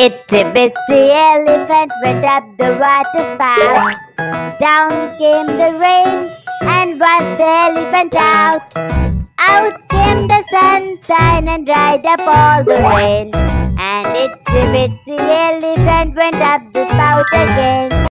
Itsy bitsy elephant went up the water spout. Down came the rain and washed the elephant out. Out came the sunshine and dried up all the rain. And itsy bitsy elephant went up the spout again.